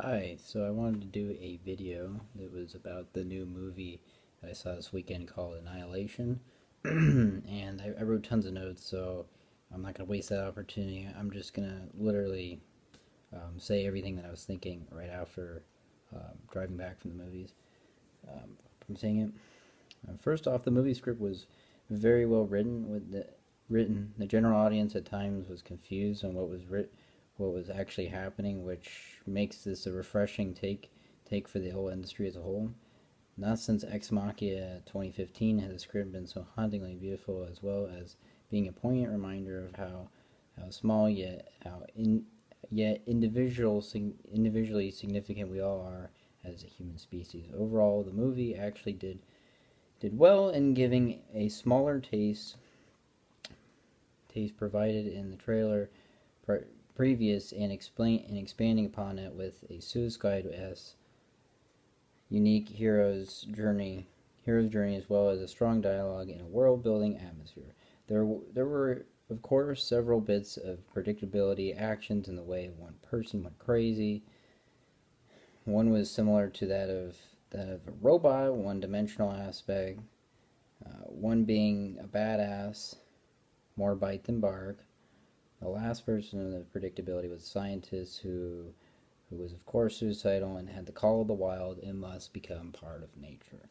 Hi, so I wanted to do a video that was about the new movie that I saw this weekend called Annihilation. and I, I, wrote tons of notes, so I'm not going to waste that opportunity. I'm just going to literally um, say everything that I was thinking right after um, driving back from the movies, um, from seeing it. Uh, first off, the movie script was very well written. With the written, the general audience at times was confused on what was written what was actually happening, which makes this a refreshing take take for the whole industry as a whole. Not since Ex Machina 2015 has the script been so hauntingly beautiful, as well as being a poignant reminder of how how small yet how in yet individual individually significant we all are as a human species. Overall, the movie actually did did well in giving a smaller taste taste provided in the trailer previous and explain and expanding upon it with a Suicide as unique hero's journey, hero's journey as well as a strong dialogue and a world-building atmosphere. There, there were of course several bits of predictability, actions in the way one person went crazy. One was similar to that of that of a robot, one-dimensional aspect. Uh, one being a badass, more bite than bark. The last person in the predictability was a scientist who, who was of course suicidal and had the call of the wild and must become part of nature.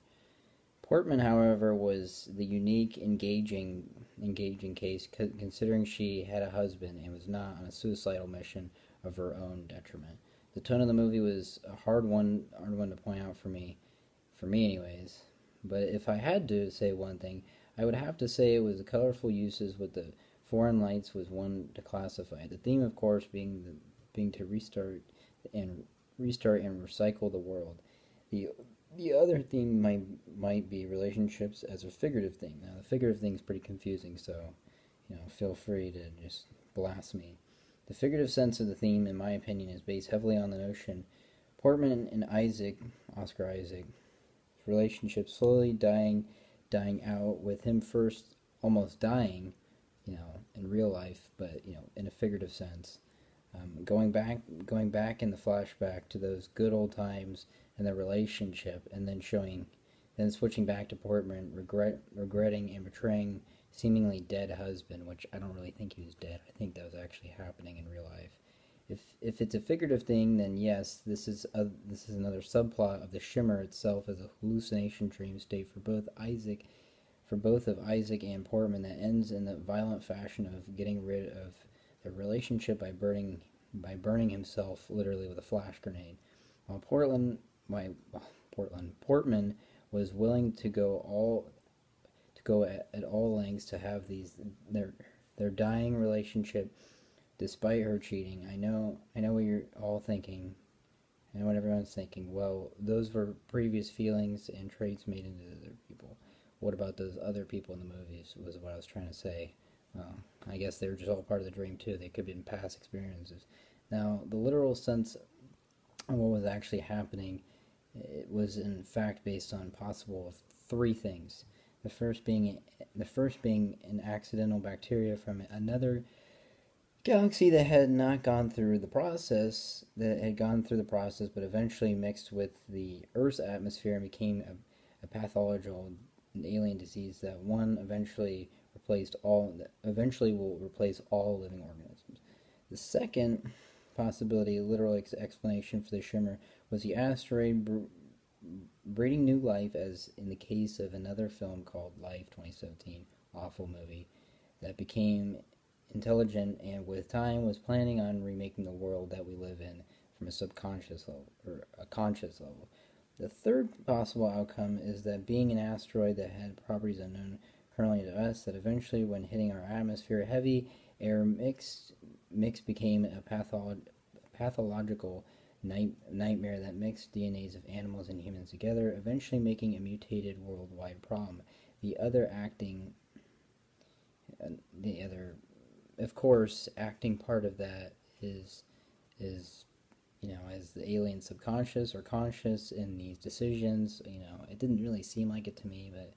Portman, however, was the unique, engaging, engaging case, considering she had a husband and was not on a suicidal mission of her own detriment. The tone of the movie was a hard one, hard one to point out for me, for me, anyways. But if I had to say one thing, I would have to say it was the colorful uses with the Foreign lights was one to classify. The theme, of course, being the, being to restart and restart and recycle the world. The the other theme might might be relationships as a figurative thing. Now, the figurative thing is pretty confusing, so you know, feel free to just blast me. The figurative sense of the theme, in my opinion, is based heavily on the notion Portman and Isaac, Oscar Isaac, relationship slowly dying, dying out, with him first almost dying you know, in real life, but you know, in a figurative sense. Um, going back, going back in the flashback to those good old times and the relationship, and then showing, then switching back to Portman, regret, regretting and betraying seemingly dead husband, which I don't really think he was dead. I think that was actually happening in real life. If if it's a figurative thing, then yes, this is a, this is another subplot of the shimmer itself as a hallucination dream state for both Isaac for both of Isaac and Portman that ends in the violent fashion of getting rid of their relationship by burning by burning himself literally with a flash grenade. While Portland, my Portland Portman was willing to go all to go at, at all lengths to have these their their dying relationship despite her cheating. I know I know what you're all thinking. I know what everyone's thinking. Well, those were previous feelings and traits made into other people what about those other people in the movies was what I was trying to say. Well, I guess they were just all part of the dream too. They could be in past experiences. Now, the literal sense of what was actually happening it was in fact based on possible of three things. The first being the first being an accidental bacteria from another galaxy that had not gone through the process that had gone through the process but eventually mixed with the Earth's atmosphere and became a, a pathological an alien disease that one eventually replaced all eventually will replace all living organisms. The second possibility, literal ex- explanation for the shimmer, was the asteroid br- breeding new life, as in the case of another film called Life 2017, awful movie, that became intelligent and with time was planning on remaking the world that we live in from a subconscious level or a conscious level. The third possible outcome is that being an asteroid that had properties unknown currently to us, that eventually, when hitting our atmosphere, heavy air mix, mix became a patholo- pathological night- nightmare that mixed DNAs of animals and humans together, eventually making a mutated worldwide problem. The other acting, uh, the other, of course, acting part of that is is you know, as the alien subconscious or conscious in these decisions. You know, it didn't really seem like it to me, but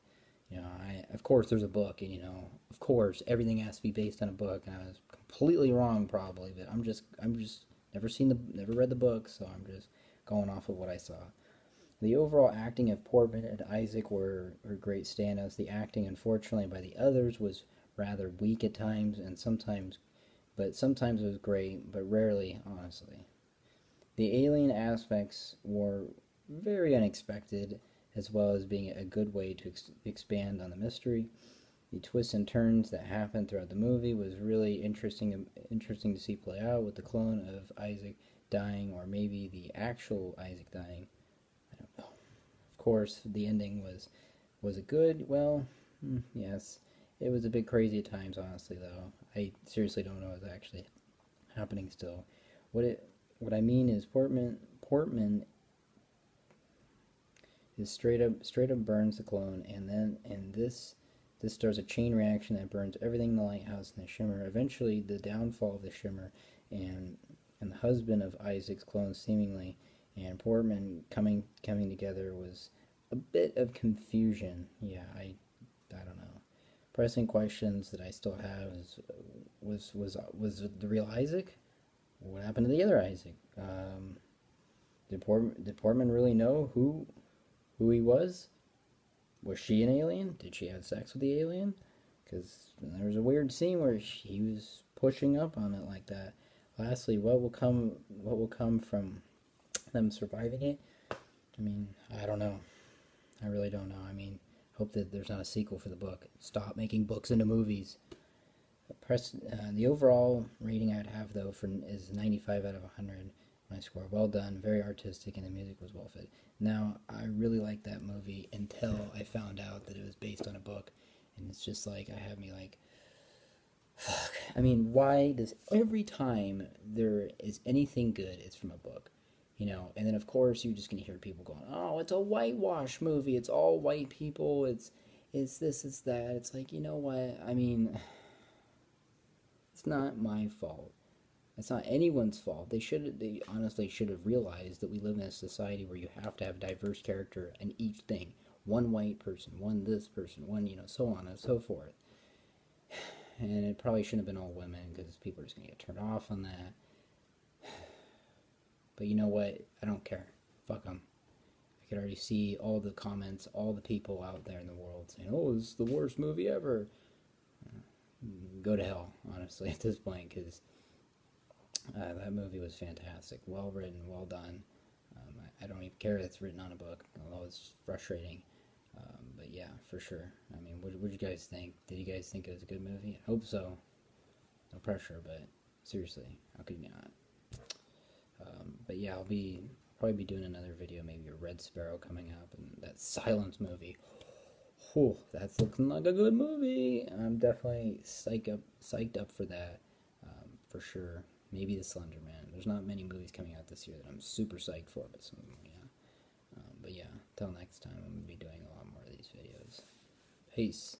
you know, I of course there's a book, and you know, of course everything has to be based on a book, and I was completely wrong probably, but I'm just I'm just never seen the, never read the book, so I'm just going off of what I saw. The overall acting of Portman and Isaac were, were great standouts. The acting, unfortunately, by the others was rather weak at times, and sometimes, but sometimes it was great, but rarely, honestly. The alien aspects were very unexpected, as well as being a good way to ex- expand on the mystery. The twists and turns that happened throughout the movie was really interesting, interesting to see play out with the clone of Isaac dying, or maybe the actual Isaac dying. I don't know. Of course, the ending was was it good? Well, mm, yes. It was a bit crazy at times, honestly. Though I seriously don't know what's actually happening still. What it what I mean is Portman Portman is straight up straight up burns the clone, and then and this this starts a chain reaction that burns everything in the lighthouse and the shimmer. Eventually, the downfall of the shimmer and and the husband of Isaac's clone seemingly and Portman coming coming together was a bit of confusion. Yeah, I I don't know. Pressing questions that I still have is was was was the real Isaac? What happened to the other Isaac? Um, did did Portman really know who who he was? Was she an alien? Did she have sex with the alien? Because there was a weird scene where he was pushing up on it like that. Lastly, what will come? What will come from them surviving it? I mean, I don't know. I really don't know. I mean, hope that there's not a sequel for the book. Stop making books into movies. Press uh, the overall rating I'd have though for is 95 out of 100. My score, well done, very artistic, and the music was well fit. Now, I really liked that movie until I found out that it was based on a book, and it's just like I have me like, fuck. I mean, why does every time there is anything good, it's from a book, you know? And then of course you're just gonna hear people going, "Oh, it's a whitewash movie. It's all white people. It's it's this, it's that." It's like, you know what? I mean, it's not my fault it's not anyone's fault. They should they honestly should have realized that we live in a society where you have to have diverse character in each thing. One white person, one this person, one, you know, so on and so forth. And it probably shouldn't have been all women because people are just to get turned off on that. But you know what? I don't care. Fuck them. I could already see all the comments, all the people out there in the world saying, oh, is the worst movie ever. Go to hell, honestly, at this point, because uh, that movie was fantastic. Well written, well done. Um, I, I, don't even care that it's written on a book, although it's frustrating. Um, but yeah, for sure. I mean, what did you guys think? Did you guys think it was a good movie? I hope so. No pressure, but seriously, how could you not? Um, but yeah, I'll be probably be doing another video, maybe a Red Sparrow coming up, and that Silence movie. Whew, that's looking like a good movie. I'm definitely psyched up, psyched up for that, um, for sure. Maybe The Slender Man. There's not many movies coming out this year that I'm super psyched for, but some, yeah. Um, but yeah, till next time, I'm gonna be doing a lot more of these videos. Peace.